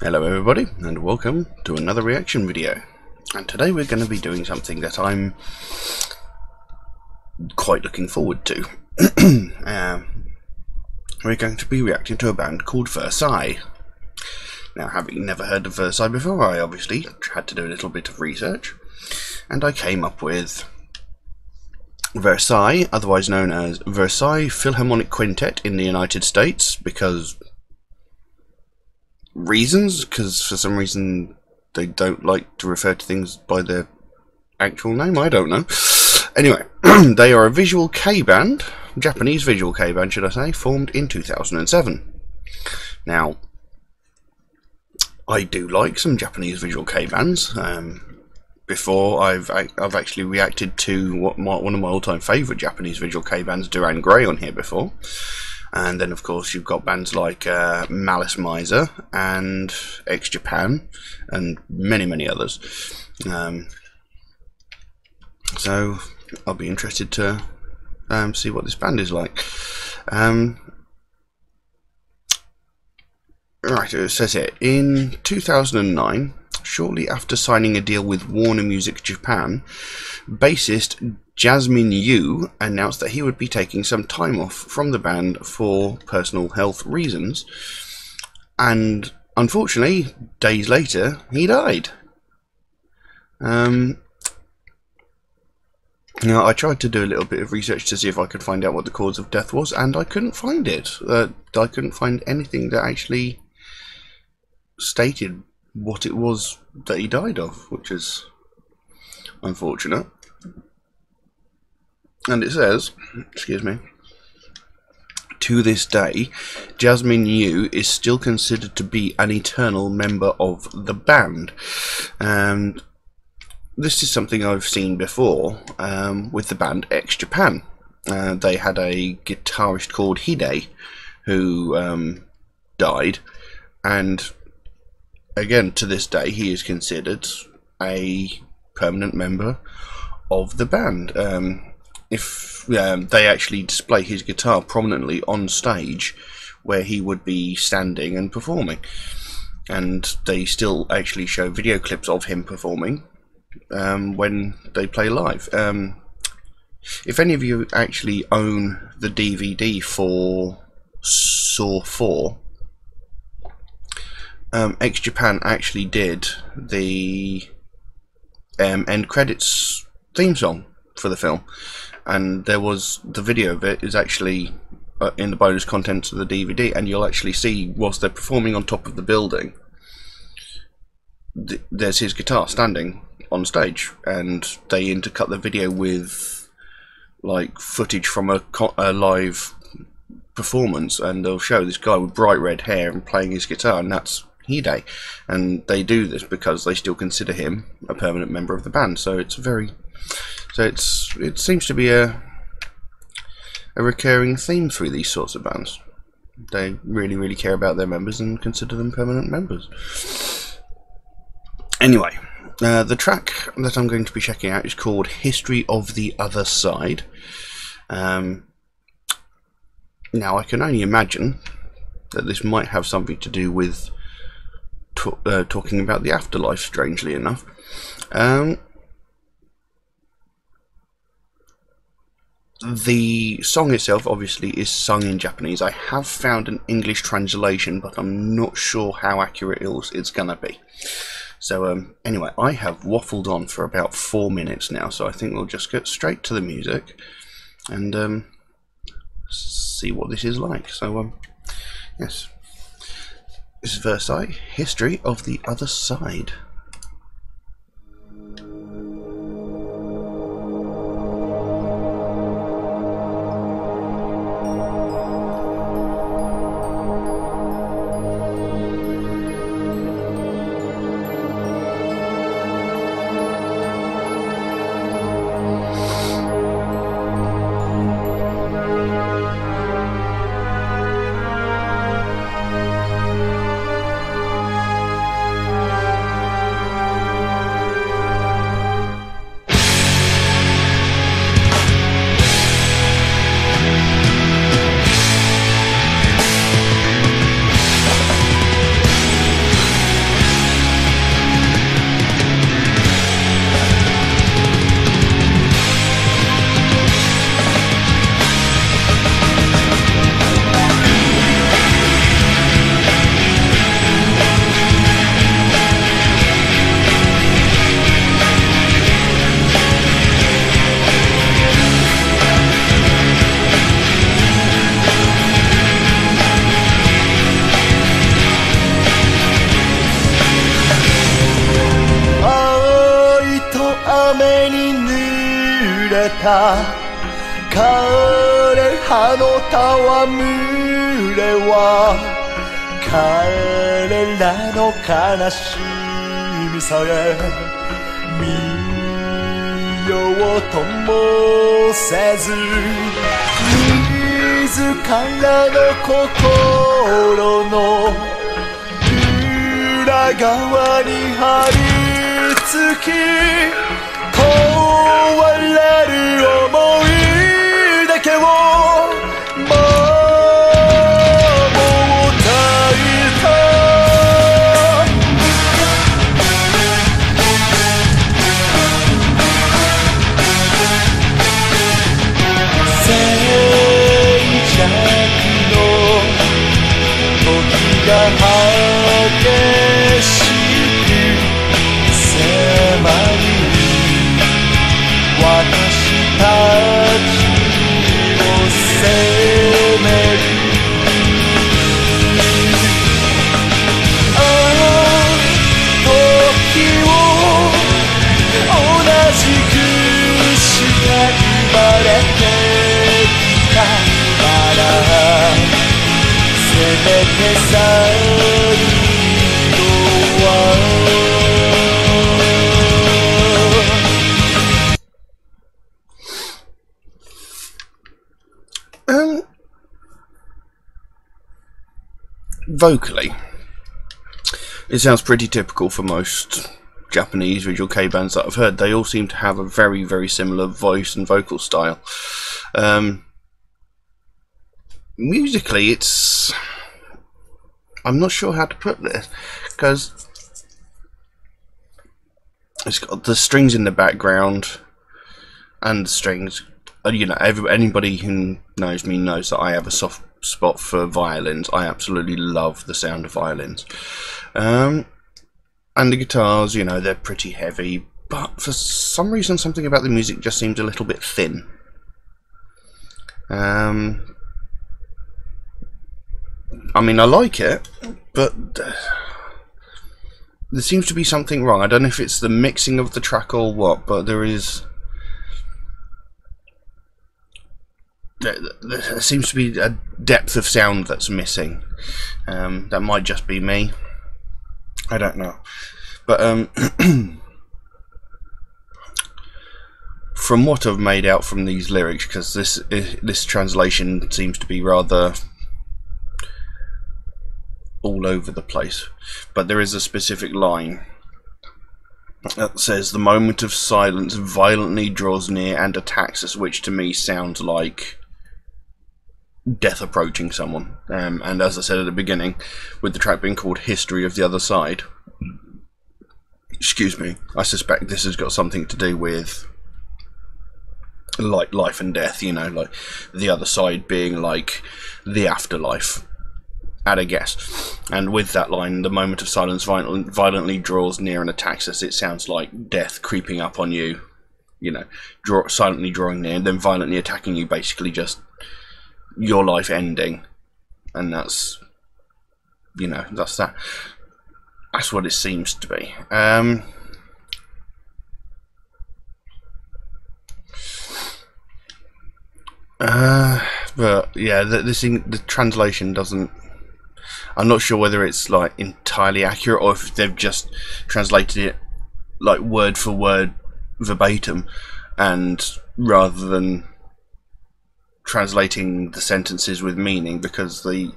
Hello everybody and welcome to another reaction video and today we're going to be doing something that I'm quite looking forward to. um, we're going to be reacting to a band called Versailles. Now having never heard of Versailles before I obviously had to do a little bit of research and I came up with Versailles, otherwise known as Versailles Philharmonic Quintet in the United States because reasons because for some reason they don't like to refer to things by their actual name. I don't know. Anyway, they are a visual kei band, Japanese visual kei band, should I say, formed in 2007. Now, I do like some Japanese visual kei bands. Um, before I've I've actually reacted to what my, one of my all-time favourite Japanese visual kei bands, Dir En Grey, on here before. And then, of course, you've got bands like uh, Malice Mizer and X Japan, and many, many others. Um, so, I'll be interested to um, see what this band is like. Um, right, it says here in 2009, shortly after signing a deal with Warner Music Japan, bassist Jasmine You announced that he would be taking some time off from the band for personal health reasons. And unfortunately, days later, he died. Um, now, I tried to do a little bit of research to see if I could find out what the cause of death was, and I couldn't find it. Uh, I couldn't find anything that actually stated what it was that he died of, which is unfortunate. And it says, excuse me, to this day, Jasmine You is still considered to be an eternal member of the band. And this is something I've seen before um, with the band X Japan. Uh, they had a guitarist called Hide who um, died, and again to this day he is considered a permanent member of the band. Um, if um, they actually display his guitar prominently on stage where he would be standing and performing. And they still actually show video clips of him performing um, when they play live. Um, if any of you actually own the DVD for Saw 4, um, X Japan actually did the um, end credits theme song for the film and there was the video of it is actually uh, in the bonus contents of the DVD, and you'll actually see whilst they're performing on top of the building, th there's his guitar standing on stage, and they intercut the video with like footage from a, a live performance, and they'll show this guy with bright red hair and playing his guitar, and that's Hide. And they do this because they still consider him a permanent member of the band. So it's very so it's it seems to be a a recurring theme through these sorts of bands. They really, really care about their members and consider them permanent members. Anyway, uh, the track that I'm going to be checking out is called History of the Other Side. Um, now, I can only imagine that this might have something to do with uh, talking about the afterlife, strangely enough. Um, the song itself obviously is sung in Japanese. I have found an English translation, but I'm not sure how accurate it's gonna be. So um, anyway, I have waffled on for about four minutes now, so I think we'll just get straight to the music and um, see what this is like. So um, yes, this is Versailles, History of the Other Side. れは彼らの悲しみさえ見ようともせず自らの心の裏側に張り付き壊れる思いだけを vocally, it sounds pretty typical for most Japanese visual kei bands that I've heard. They all seem to have a very, very similar voice and vocal style. Um, musically, it's. I'm not sure how to put this because it's got the strings in the background and the strings. uh, You know, anybody who knows me knows that I have a soft spot for violins. I absolutely love the sound of violins. Um, and the guitars, you know, they're pretty heavy, but for some reason, something about the music just seems a little bit thin. Um, I mean, I like it, but uh, there seems to be something wrong. I don't know if it's the mixing of the track or what, but there is. There, seems to be a depth of sound that's missing. Um, that might just be me. I don't know, but um, from what I've made out from these lyrics, because this this translation seems to be rather all over the place, but there is a specific line that says the moment of silence violently draws near and attacks us, which to me sounds like death approaching someone. Um, and as I said at the beginning, with the track being called History of the Other Side, excuse me, I suspect this has got something to do with like life and death, you know, like the other side being like the afterlife. At a guess, and with that line, the moment of silence violent, violently draws near and attacks us. It sounds like death creeping up on you, you know, draw, silently drawing near, and then violently attacking you. Basically, just your life ending, and that's, you know, that's that. That's what it seems to be. Um, uh, but yeah, the, this thing, the translation doesn't. I'm not sure whether it's like entirely accurate or if they've just translated it like word for word verbatim, and rather than translating the sentences with meaning because the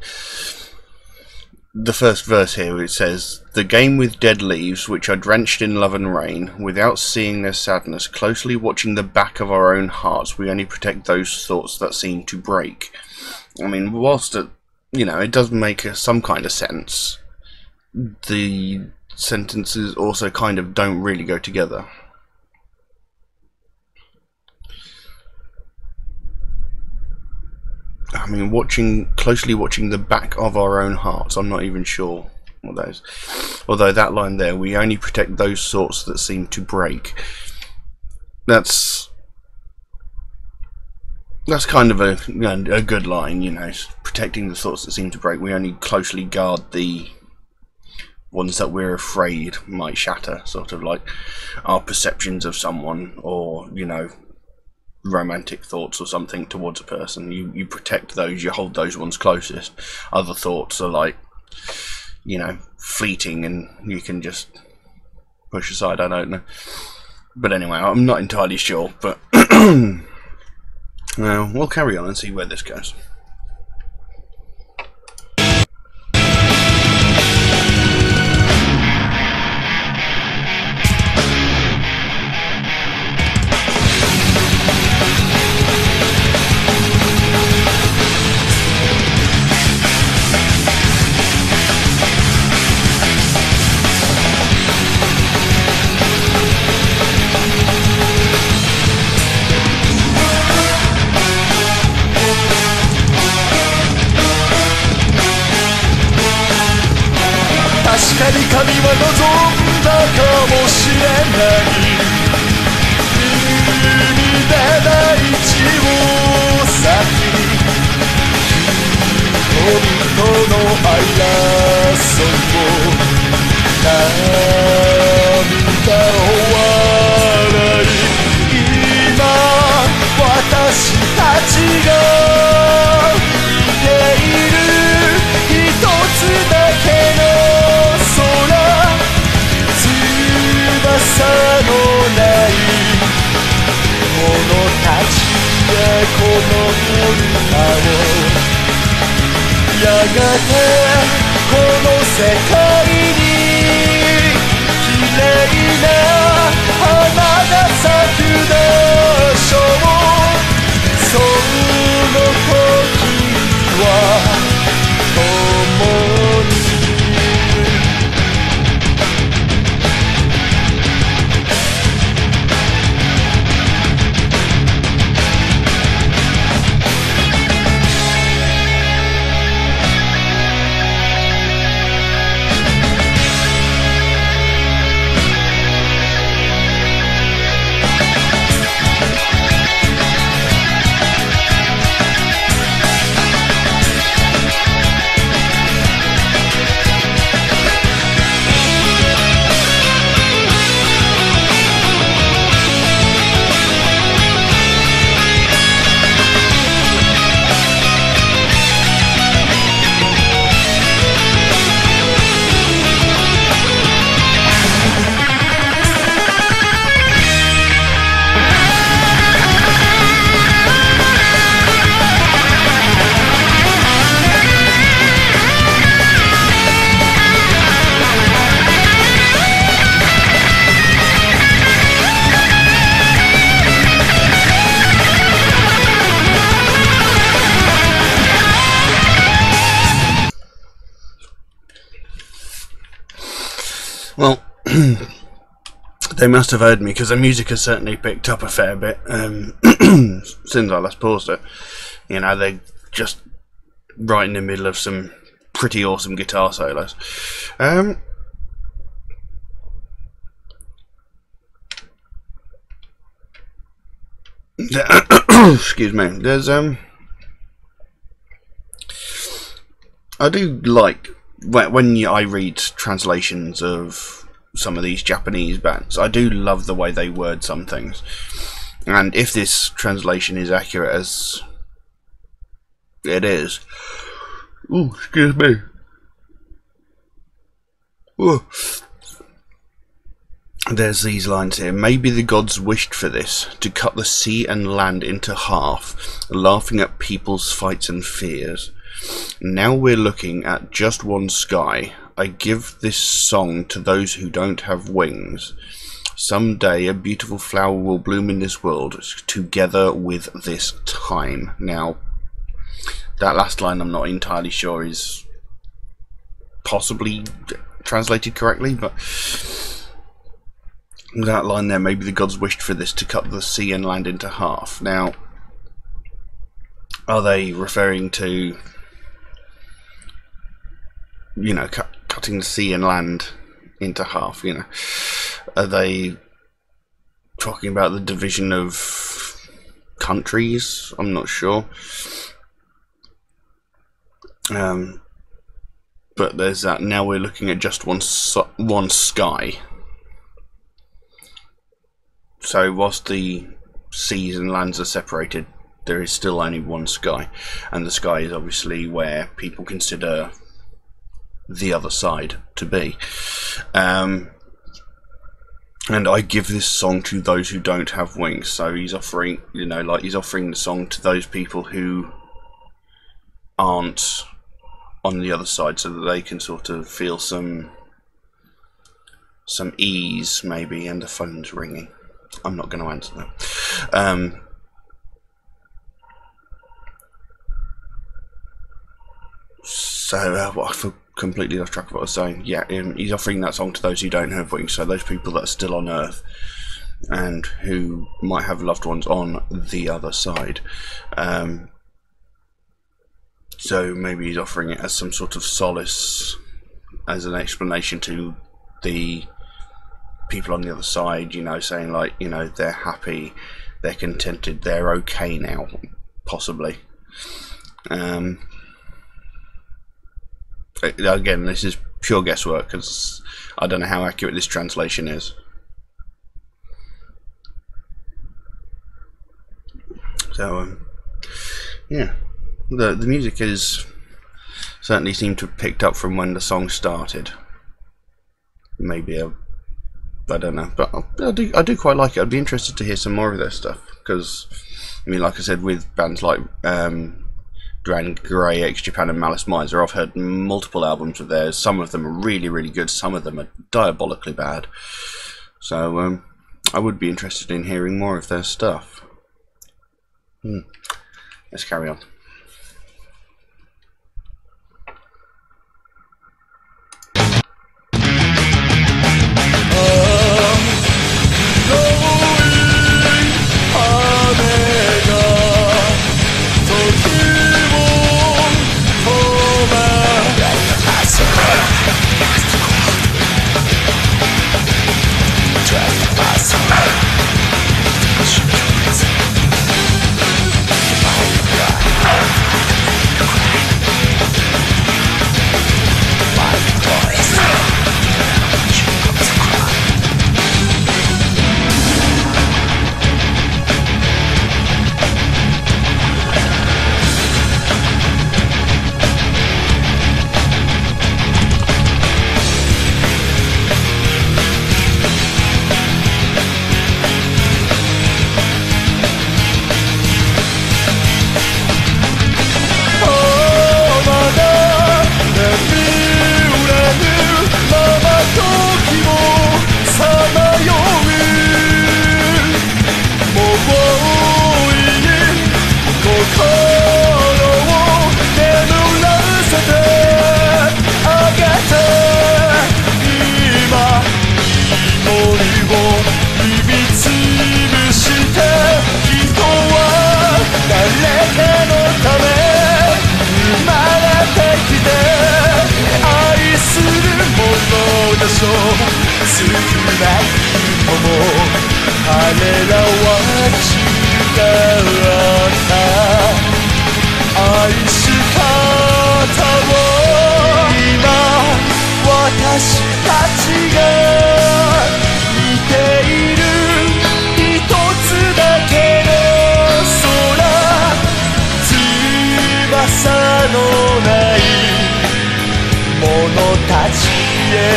the first verse here it says the game with dead leaves which are drenched in love and rain without seeing their sadness closely watching the back of our own hearts we only protect those thoughts that seem to break. I mean whilst it you know it does make some kind of sense the sentences also kind of don't really go together I mean, watching closely watching the back of our own hearts. I'm not even sure what that is. Although that line there, we only protect those sorts that seem to break. That's that's kind of a you know, a good line, you know, protecting the thoughts that seem to break. We only closely guard the ones that we're afraid might shatter, sort of like our perceptions of someone, or you know, romantic thoughts or something towards a person. You you protect those. You hold those ones closest. Other thoughts are like, you know, fleeting, and you can just push aside. I don't know. But anyway, I'm not entirely sure. But well, we'll carry on and see where this goes. に神は望んだかもしれない。海で大地を咲き人々の愛争いを涙をやがてこの世界 they must have heard me because the music has certainly picked up a fair bit um, since I last paused it. You know, they're just right in the middle of some pretty awesome guitar solos. Um, excuse me. There's um, I do like when when I read translations of some of these Japanese bands. I do love the way they word some things, and if this translation is accurate as it is, oh, excuse me. Ooh. There's these lines here. Maybe the gods wished for this, to cut the sea and land into half, laughing at people's fights and fears. Now we're looking at just one sky. I give this song to those who don't have wings. Someday a beautiful flower will bloom in this world, together with this time. Now, that last line I'm not entirely sure is possibly translated correctly, but that line there, maybe the gods wished for this to cut the sea and land into half. Now, are they referring to, you know, cut, cutting the sea and land into half? You know, are they talking about the division of countries? I'm not sure. Um, but there's that. Now we're looking at just one one sky. So whilst the seas and lands are separated, there is still only one sky, and the sky is obviously where people consider the other side to be. Um, and I give this song to those who don't have wings. So he's offering, you know, like he's offering the song to those people who aren't on the other side, so that they can sort of feel some some ease, maybe. And the phone's ringing. I'm not going to answer that. Um, so uh, well, I feel completely lost track of what I was saying. Yeah, um, he's offering that song to those who don't have wings, so those people that are still on Earth and who might have loved ones on the other side. Um, so maybe he's offering it as some sort of solace, as an explanation to the people on the other side, you know, saying like, you know, they're happy, they're contented, they're okay now, possibly. Um, again, this is pure guesswork because I don't know how accurate this translation is. So, um, yeah, the the music is certainly seemed to have picked up from when the song started. Maybe a, I don't know, but I, I do I do quite like it. I'd be interested to hear some more of their stuff because, I mean, like I said, with bands like um, Dir En Grey, X Japan, and Malice Mizer. I've heard multiple albums of theirs. Some of them are really, really good. Some of them are diabolically bad. So um, I would be interested in hearing more of their stuff. Hmm. Let's carry on.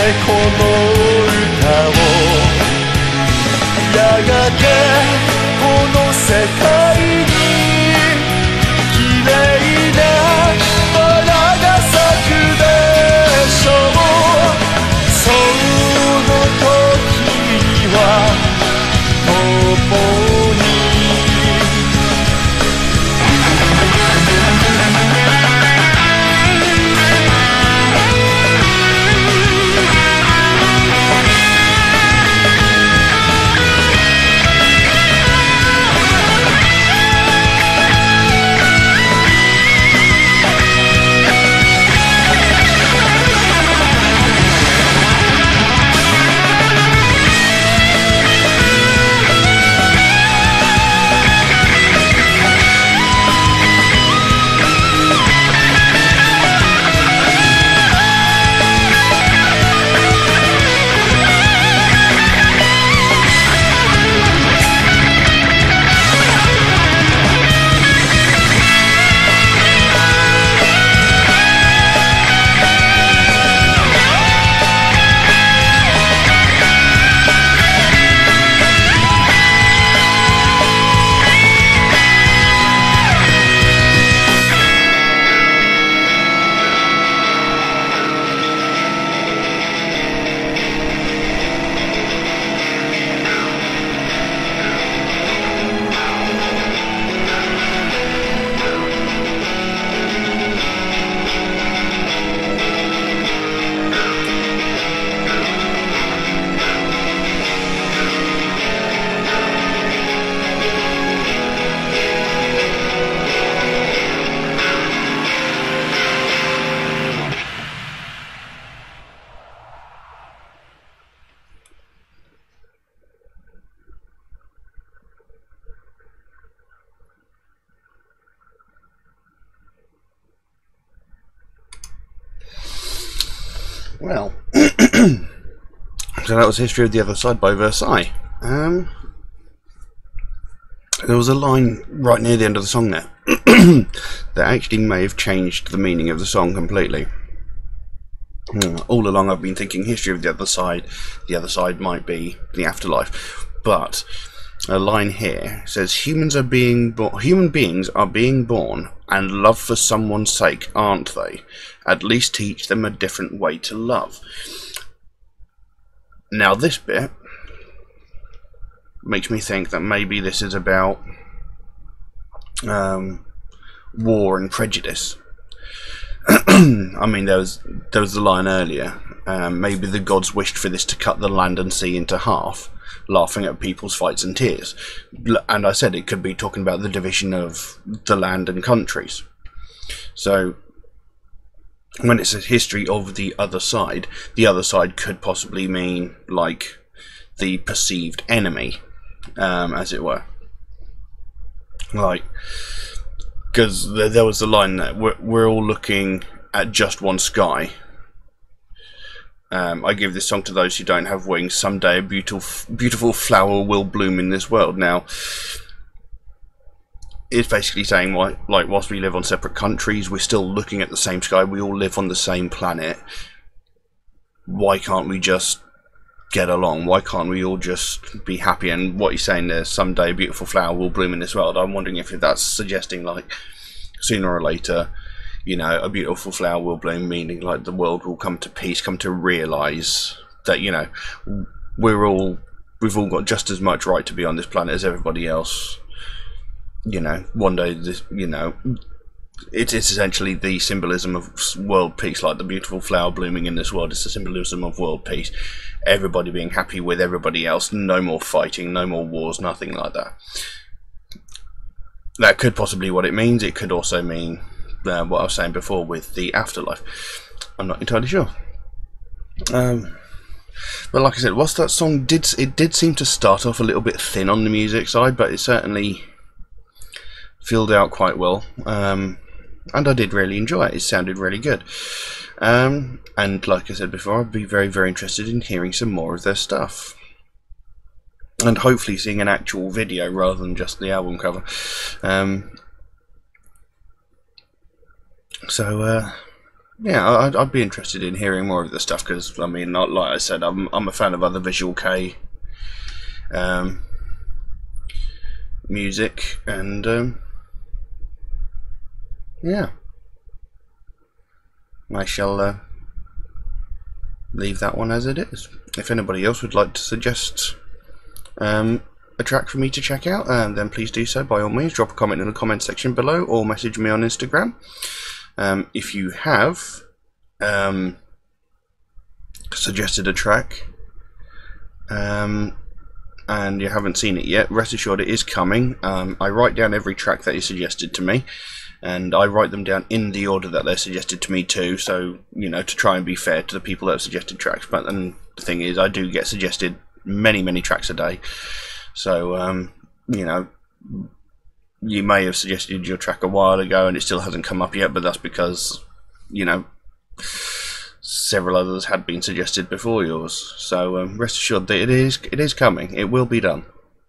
Economy that was History of the Other Side by Versailles. Um, there was a line right near the end of the song there that actually may have changed the meaning of the song completely. Hmm, All along, I've been thinking history of the other side. The other side might be the afterlife, but a line here says humans are being bo- human beings are being born and love for someone's sake, aren't they? At least teach them a different way to love. Now this bit makes me think that maybe this is about um, war and prejudice. I mean, there was there was the line earlier. Um, maybe the gods wished for this to cut the land and sea into half, laughing at people's fights and tears. And I said it could be talking about the division of the land and countries. So, when it says history of the other side, the other side could possibly mean like the perceived enemy, um, as it were. Like, because there, there was the line that we're, we're all looking at just one sky. Um, I give this song to those who don't have wings. Someday a beautiful, beautiful flower will bloom in this world. Now, it's basically saying, like, like, whilst we live on separate countries, we're still looking at the same sky. We all live on the same planet. Why can't we just get along? Why can't we all just be happy? And what he's saying there, someday a beautiful flower will bloom in this world. I'm wondering if that's suggesting, like, sooner or later, you know, a beautiful flower will bloom, meaning like the world will come to peace, come to realize that you know we're all we've all got just as much right to be on this planet as everybody else. You know, one day this, you know, it's it's essentially the symbolism of world peace, like the beautiful flower blooming in this world. It's the symbolism of world peace. Everybody being happy with everybody else. No more fighting. No more wars. Nothing like that that could possibly what it means. It could also mean uh, what I was saying before with the afterlife. I'm not entirely sure. Um, but like I said, whilst that song did it did seem to start off a little bit thin on the music side, but it certainly filled out quite well. Um, and I did really enjoy it. It sounded really good. Um, and like I said before, I'd be very, very interested in hearing some more of their stuff and hopefully seeing an actual video rather than just the album cover. Um, so uh, yeah, I'd, I'd be interested in hearing more of this stuff because I mean, like I said, I'm I'm a fan of other Visual Kei um, music, and um, yeah, I shall uh, leave that one as it is. If anybody else would like to suggest um, a track for me to check out, um, then please do so by all means. Drop a comment in the comment section below or message me on Instagram. Um, if you have um, suggested a track um, and you haven't seen it yet, rest assured it is coming. Um, I write down every track that is suggested to me. And I write them down in the order that they're suggested to me too, so you know to try and be fair to the people that have suggested tracks. But then the thing is, I do get suggested many, many tracks a day. So, um, you know, you may have suggested your track a while ago and it still hasn't come up yet, but that's because, you know, several others had been suggested before yours. So um, rest assured that it is it is coming. It will be done.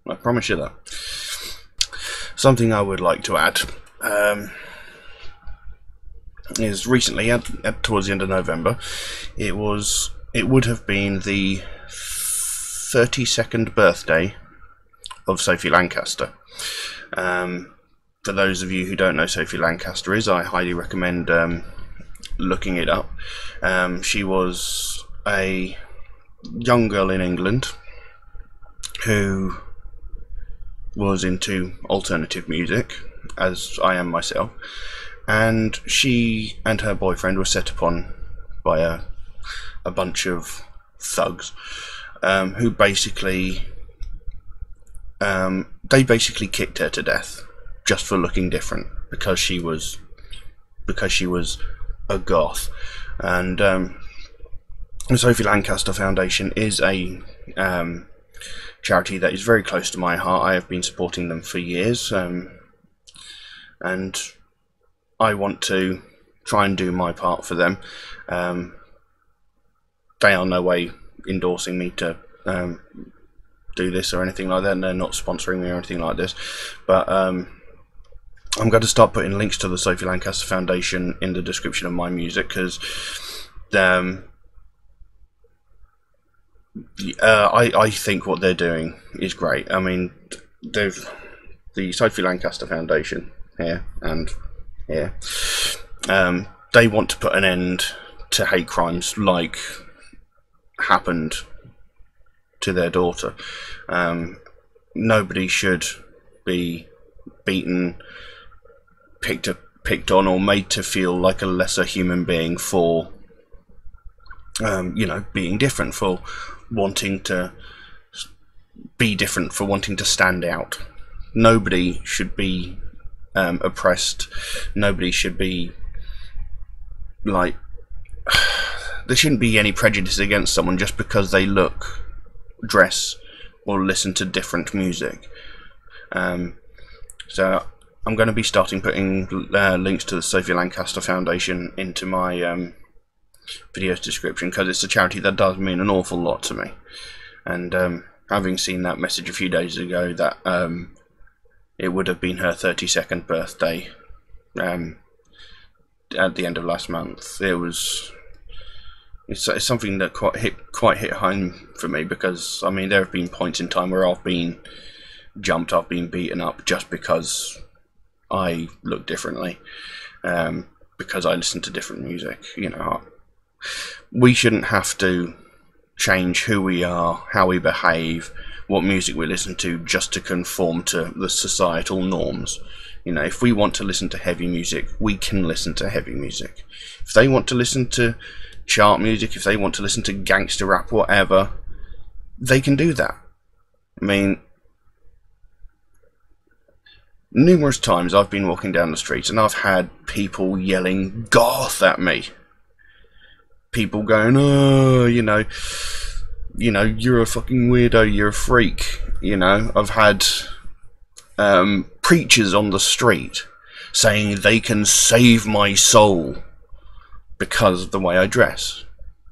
I promise you that. Something I would like to add um, is recently, at, at, towards the end of November, it was it would have been the 32nd birthday of Sophie Lancaster. Um, for those of you who don't know Sophie Lancaster is, I highly recommend um, looking it up. Um, she was a young girl in England who was into alternative music, as I am myself, and she and her boyfriend were set upon by a, a bunch of thugs um, who basically um, they basically kicked her to death just for looking different because she was because she was a goth and um, the Sophie Lancaster Foundation is a um, charity that is very close to my heart. I have been supporting them for years, um, and I want to try and do my part for them. Um, they are no way endorsing me to um, do this or anything like that. And they're not sponsoring me or anything like this. But um, I'm going to start putting links to the Sophie Lancaster Foundation in the description of my music because um, uh, I I think what they're doing is great. I mean, they've the Sophie Lancaster Foundation here and here. Um, they want to put an end to hate crimes like happened to their daughter. Um, nobody should be beaten, picked up, picked on, or made to feel like a lesser human being for, um, you know, being different, for wanting to be different, for wanting to stand out. Nobody should be um, oppressed. Nobody should be like there shouldn't be any prejudice against someone just because they look, dress, or listen to different music. Um, so I'm going to be starting putting uh, links to the Sophie Lancaster Foundation into my um, video's description because it's a charity that does mean an awful lot to me. And um, having seen that message a few days ago that um, it would have been her 32nd birthday um, at the end of last month, it was it's, it's something that quite hit quite hit home for me because I mean there have been points in time where I've been jumped, I've been beaten up just because I look differently, um, because I listen to different music. You know, we shouldn't have to change who we are, how we behave, what music we listen to, just to conform to the societal norms. You know, if we want to listen to heavy music, we can listen to heavy music. If they want to listen to chart music, if they want to listen to gangster rap, whatever, they can do that. I mean, numerous times I've been walking down the street and I've had people yelling goth at me. People going, oh, you know, you know, you're a fucking weirdo, you're a freak. You know, I've had um, preachers on the street saying they can save my soul because of the way I dress.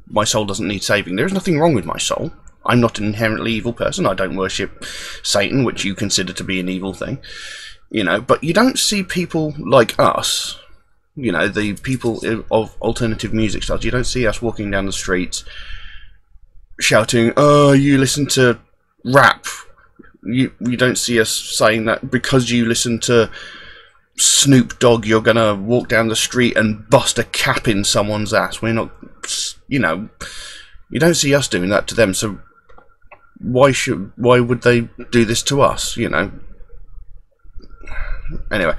My soul doesn't need saving. There's nothing wrong with my soul. I'm not an inherently evil person. I don't worship Satan, which you consider to be an evil thing. You know, but you don't see people like us, you know, the people of alternative music styles, you don't see us walking down the streets shouting, oh, you listen to rap. You, you don't see us saying that because you listen to Snoop Dogg, you're gonna walk down the street and bust a cap in someone's ass. We're not, you know, you don't see us doing that to them. So why should, why would they do this to us? You know. Anyway,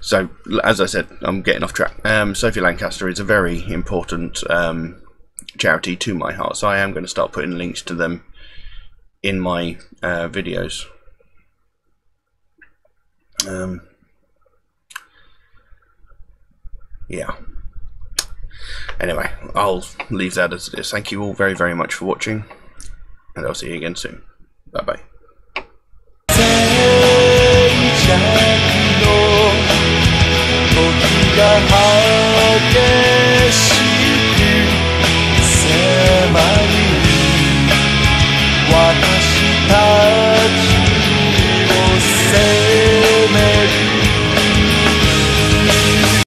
so as I said, I'm getting off track. Um, Sophie Lancaster is a very important um, charity to my heart. So I am going to start putting links to them in my uh, videos. Um, yeah. Anyway, I'll leave that as it is. Thank you all very, very much for watching, and I'll see you again soon. Bye bye. what